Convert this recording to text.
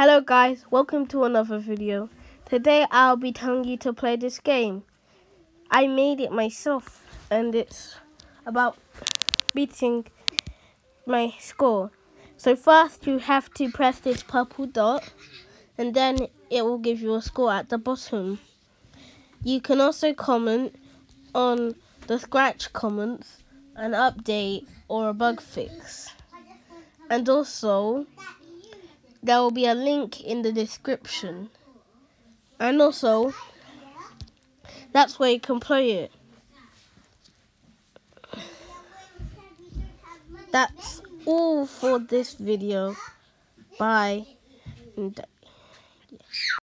Hello guys, welcome to another video. Today I'll be telling you to play this game. I made it myself and it's about beating my score. So first you have to press this purple dot and then it will give you a score at the bottom. You can also comment on the scratch comments, an update or a bug fix. And also there will be a link in the description. And also, that's where you can play it. That's all for this video. Bye.